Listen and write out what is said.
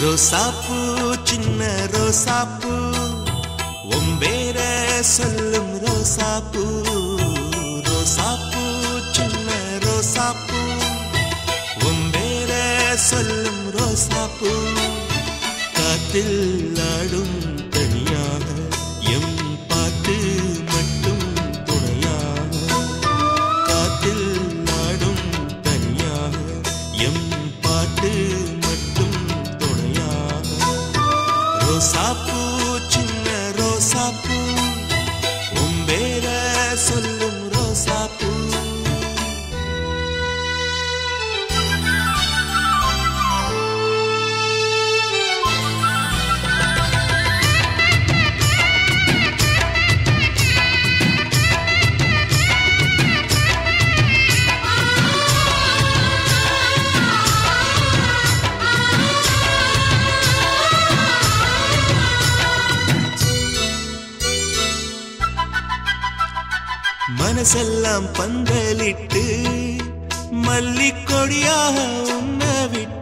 ரோசாப்பூ சின்ன ரோசாப்பூ. உம்பேர சொல்லும் ரோசாப்பூ. ரோசாப்பூ சின்ன ரோசாப்பூ. உம்பேர சொல்லும் ரோசாப்பூ. காத்தில் ஆடும் தனியாக எம் பாட்டு மட்டும் துணையாக. காத்தில் ஆடும் தனியாக எம் பாட்டு ரோசாப்பூ சின்ன ரோசாப்பூ மனசெல்லாம் பந்தலிட்டு மல்லிக்கொடியாக உன்ன விட்டு